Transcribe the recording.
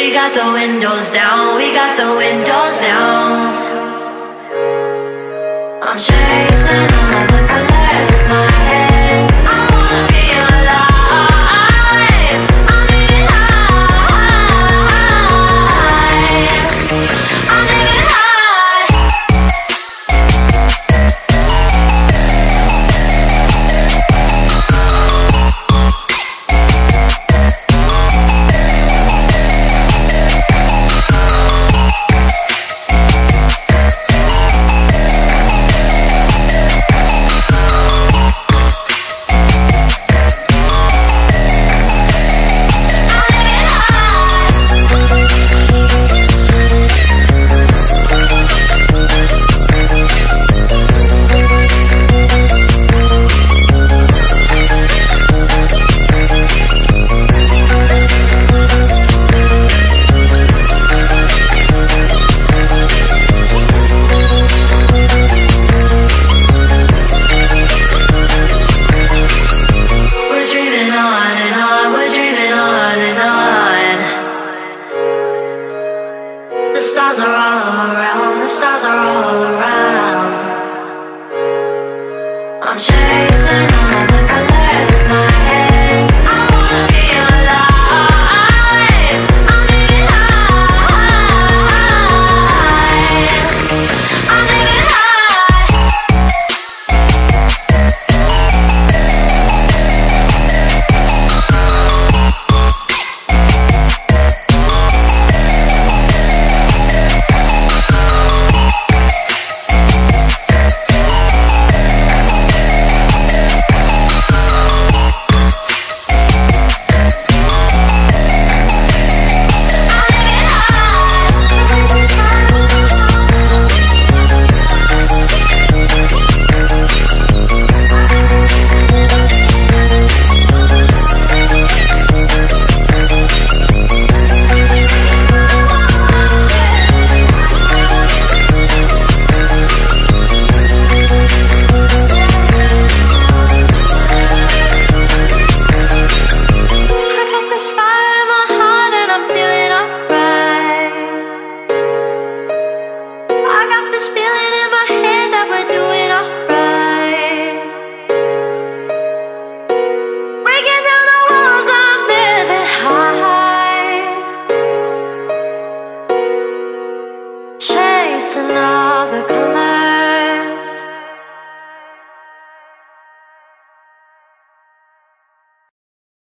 We got the windows down, we got the windows down. I'm changing. Stars are all around. I'm changing. feeling